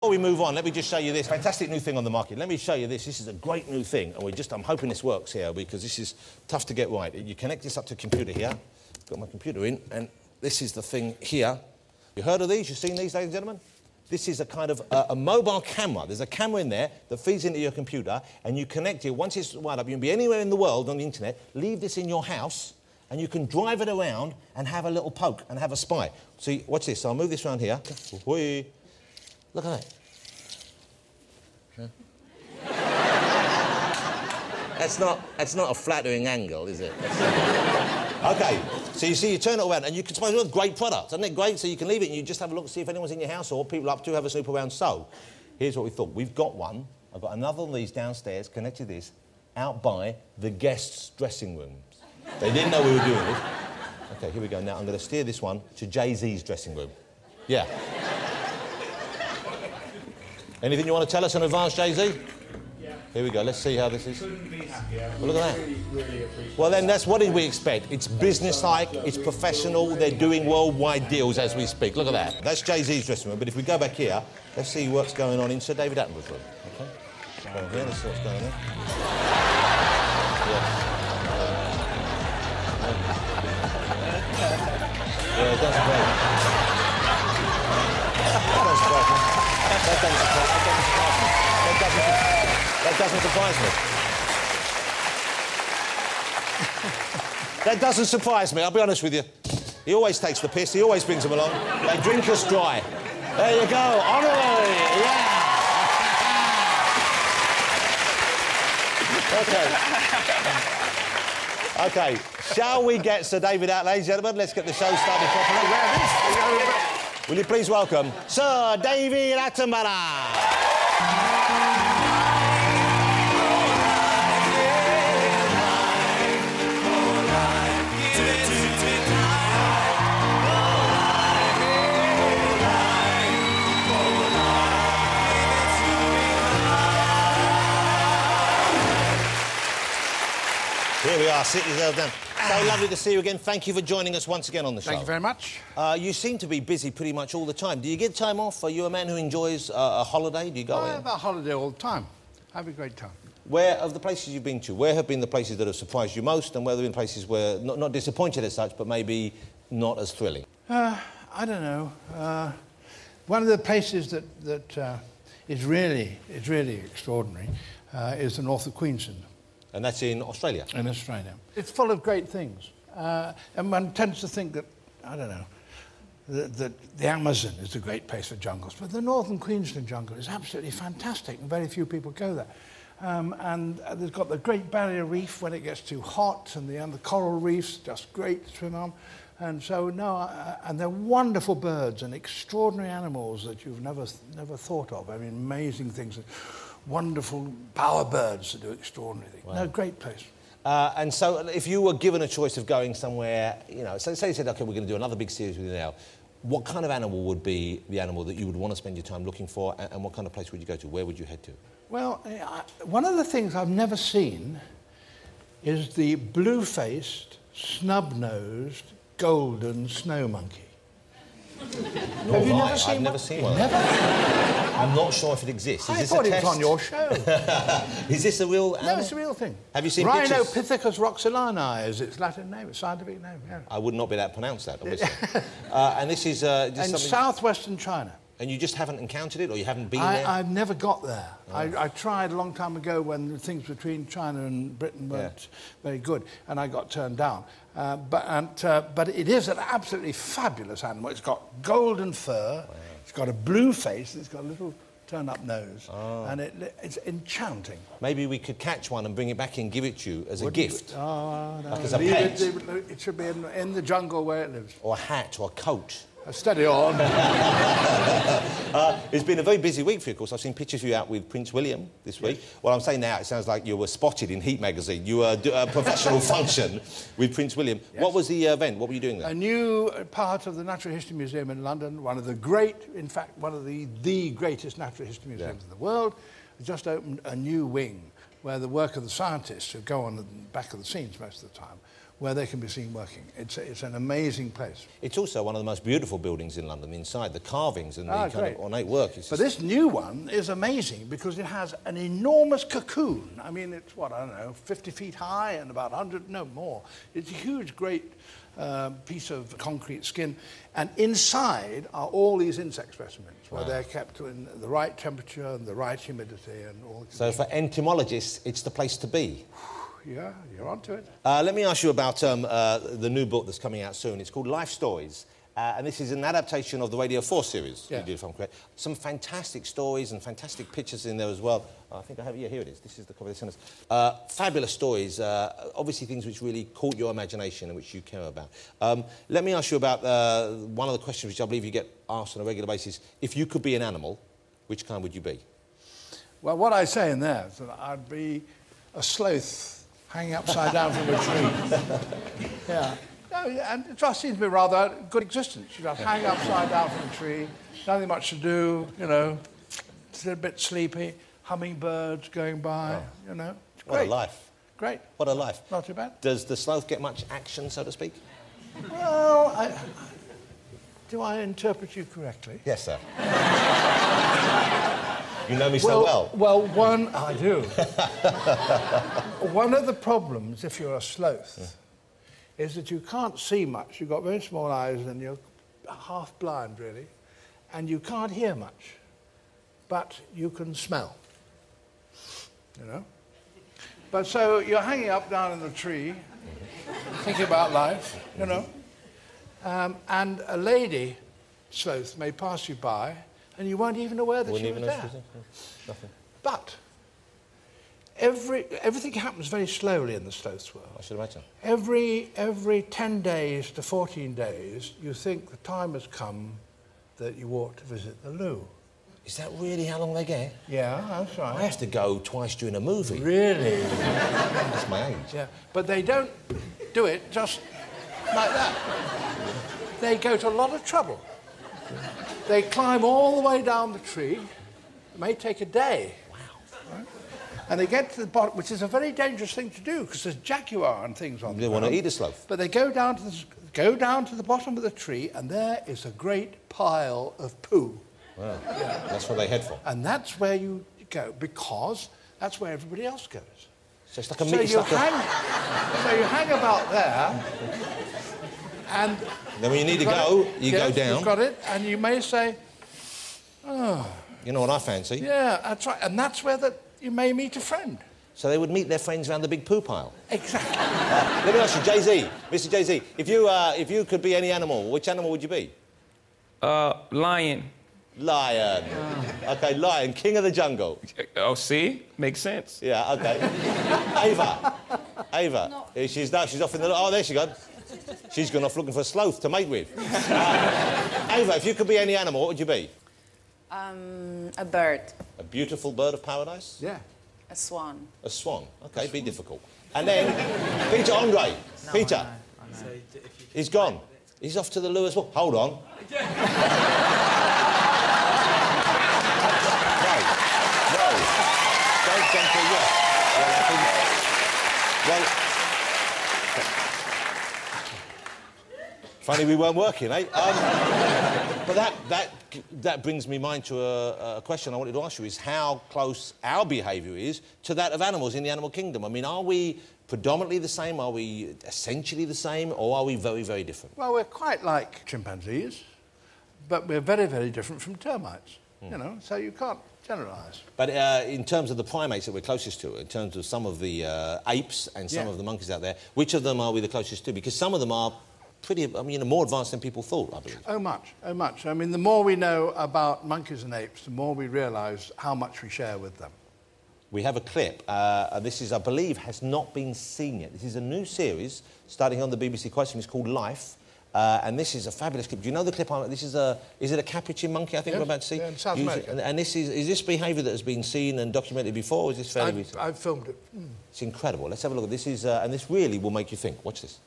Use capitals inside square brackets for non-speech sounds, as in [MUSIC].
Before we move on, let me just show you this fantastic new thing on the market. Let me show you this. This is a great new thing, and we just, I'm hoping this works here because this is tough to get right. You connect this up to a computer here. Got my computer in, and this is the thing here. You heard of these? You've seen these, ladies and gentlemen? This is a kind of a, a, mobile camera. There's a camera in there that feeds into your computer, and you connect it. Once it's wired up, you can be anywhere in the world on the internet. Leave this in your house, and you can drive it around and have a little poke and have a spy. See, watch this. So I'll move this around here. Look at that. that's not that's not a flattering angle, is it? okay, so you see, you turn it around, and you can suppose it's a great product, isn't it great? So you can leave it, and you just have a look see if anyone's in your house or people up to have a snoop around. So, here's what we thought. We've got one. I've got another of these downstairs connected to this, out by the guests' dressing rooms. They didn't know we were doing this. Okay, here we go. Now I'm going to steer this one to Jay Z's dressing room. Yeah. Anything you want to tell us in advance, Jay Z? Yeah. Here we go. Let's see how this is. Couldn't be happier. Well, look at that. Really, really well, then that's what did we expect? It's business-like, it's professional. They're doing worldwide deals as we speak. Look at that. That's Jay Z's dressing room. But if we go back here, let's see what's going on in Sir David Attenborough's room. Okay. Go here. Let's see what's going on. Yeah, it does surprise me. That doesn't surprise me. That doesn't that doesn't surprise me. That doesn't, surprise me, I'll be honest with you. He always takes the piss, he always brings them along. They drink us dry. There you go, honorary, yeah. Okay. Okay, shall we get Sir David out, ladies and gentlemen? Let's get the show started properly. Will you please welcome Sir David Attenborough? Sit yourself down. So lovely to see you again. Thank you for joining us once again on the show. Thank you very much. Uh, you seem to be busy pretty much all the time. Do you get time off? Are you a man who enjoys uh, a holiday? Do you go I have a holiday all the time. I have a great time. Where, of the places you've been to, where have been the places that have surprised you most and where have been places where, not, not disappointed as such, but maybe not as thrilling? Uh, I don't know. Uh, one of the places that, that uh, is really, is really extraordinary uh, is the north of Queensland. And that's in Australia? In Australia. It's full of great things. Uh, and one tends to think that, I don't know, that, that the Amazon is a great place for jungles, but the northern Queensland jungle is absolutely fantastic, and very few people go there. Um, and uh, they've got the Great Barrier Reef when it gets too hot, and the, and the coral reefs, just great to swim on. And so, no, uh, and they're wonderful birds and extraordinary animals that you've never, never thought of. I mean, amazing things wonderful bowerbirds that do extraordinary things. Wow. No, great place. Uh, and so, if you were given a choice of going somewhere, you know, so say you said, OK, we're going to do another big series with you now, what kind of animal would be the animal that you would want to spend your time looking for, and, and what kind of place would you go to? Where would you head to? Well, I, one of the things I've never seen is the blue-faced, snub-nosed, golden snow monkey. [LAUGHS] Have you never seen I've one? never seen one. Never? I'm not sure if it exists. Is I this thought a it test? was on your show. [LAUGHS] is this a real animal? No, it's a real thing. Have you seen pictures? Rhinopithecus roxellani is its Latin name, its scientific name, yeah. I would not be that pronounced that, obviously. [LAUGHS] uh, and this is uh, just In southwestern China. And you just haven't encountered it, or you haven't been I, there? I've never got there. Oh. I, I, tried a long time ago when things between China and Britain weren't yeah. very good, and I got turned down. Uh, but, and, uh, but it is an absolutely fabulous animal. It's got golden fur, wow. It's got a blue face, it's got a little turn-up nose, oh. and it, it's enchanting. Maybe we could catch one and bring it back and give it to you as Wouldn't a gift. Oh, no. Like as a pet. It, it, should be in, in the jungle where it lives. Or a hat or a coat. Uh, steady on. [LAUGHS] uh, it's been a very busy week for you, of course. I've seen pictures of you out with Prince William this week. Yes. Well, I'm saying now, it sounds like you were spotted in Heat magazine. You were uh, a [LAUGHS] professional function with Prince William. Yes. What was the uh, event? What were you doing there? A new part of the Natural History Museum in London, one of the great, in fact, one of the, the greatest natural history museums yeah. in the world, has just opened a new wing where the work of the scientists who go on the back of the scenes most of the time where they can be seen working. It's, it's an amazing place. It's also one of the most beautiful buildings in London inside. The carvings and the Ah, kind great. of ornate work. Is But this new one is amazing because it has an enormous cocoon. I mean, it's what, I don't know, 50 feet high and about 100, no more. It's a huge, great uh, piece of concrete skin. And inside are all these insect specimens where they're kept in the right temperature and the right humidity and all. so for entomologists, it's the place to be. [SIGHS] [SIGHS] yeah, you're onto it. Uh, let me ask you about um, uh, the new book that's coming out soon. It's called Life Stories. Uh, and this is an adaptation of the Radio 4 series Yeah. you if I'm correct. Some fantastic stories and fantastic pictures in there as well. I think I have. Yeah, here it is. This is the copy they sent us. Uh, fabulous stories. Uh, obviously, things which really caught your imagination and which you care about. Um, let me ask you about uh, one of the questions which I believe you get asked on a regular basis. If you could be an animal, which kind would you be? Well, what I say in there is that I'd be a sloth hanging upside down from a tree. [LAUGHS] yeah. No, and it just seems to be rather a good existence. You just hang upside down from a tree, nothing much to do, you know, it's a bit sleepy, hummingbirds going by, you know. It's What a life. Great. What a life. Not too bad. Does the sloth get much action, so to speak? Well, I, do I interpret you correctly? Yes, sir. [LAUGHS] you know me so well. Well, one, [LAUGHS] I do. one of the problems, if you're a sloth, is that you can't see much. You've got very small eyes and you're half blind, really, and you can't hear much, but you can smell. You know? But so you're hanging up down in the tree, thinking about life, you know, um, and a lady sloth may pass you by, and you weren't even aware that Wouldn't she even was there. Nothing. But every, everything happens very slowly in the sloth's world. I should imagine. Every, every 10 days to 14 days, you think the time has come that you ought to visit the loo. Is that really how long they get? Yeah, that's I right. have to go twice during a movie. Really? [LAUGHS] That's my age. Yeah. But they don't do it just like that. They go to a lot of trouble. They climb all the way down the tree. It may take a day. Wow. And they get to the bottom, which is a very dangerous thing to do because there's jaguar and things on They the want to eat a sloth. But they go down to the, go down to the bottom of the tree, and there is a great pile of poo. Wow. That's what they head for. And that's where you go because that's where everybody else goes. So it's like a So meat. you like a- hang, so you hang about there, and Then when you need to go, it. you Yes, go down. You've got it, and you may say, oh. You know what I fancy? "Yeah, that's right," and that's where that you may meet a friend. So they would meet their friends around the big poo pile. Exactly. [LAUGHS] Let me ask you, Jay Z, Mr. Jay Z, if you uh, if you could be any animal, which animal would you be? Uh, lion. Lion. Okay, lion, king of the jungle. Oh, see? Makes sense. Yeah, okay. [LAUGHS] Ava. Ava. Eh, She's no, she's off in the. Oh, there she goes. She's gone off looking for a sloth to mate with. Uh, Ava, if you could be any animal, what would you be? Um, a bird, A beautiful bird of paradise? Yeah. a swan. A swan. Okay, be difficult. And then Peter Andre. Peter. He's gone. He's off to the loo as well. Hold on. [LAUGHS] no. No. Don't jump in yet. Well, I think- well, Funny we weren't working, eh? Um, but that, that, that brings me mind to a, a question I wanted to ask you is how close our behaviour is to that of animals in the animal kingdom. I mean, are we predominantly the same? Are we essentially the same? Or are we very, very different? Well, we're quite like chimpanzees, but we're very, very different from termites. Hmm. You know, so you can't generalise. But uh, in terms of the primates that we're closest to, in terms of some of the uh, apes and some Yeah. of the monkeys out there, which of them are we the closest to? Because some of them are pretty, I mean, more advanced than people thought, I believe. Oh, much, oh, much. I mean, the more we know about monkeys and apes, the more we realise how much we share with them. We have a clip, uh, and this is, I believe, has not been seen yet. This is a new series starting on the BBC Question. It's called Life, uh, and this is a fabulous clip. Do you know the clip? I'm- This is a, is it a capuchin monkey? I think Yes, we're about to see. yeah, in South America. And, and this is, is this behaviour that has been seen and documented before, or is this fairly I've, recent? I've filmed it. It's incredible. Let's have a look at this. Is uh, and this really will make you think. Watch this.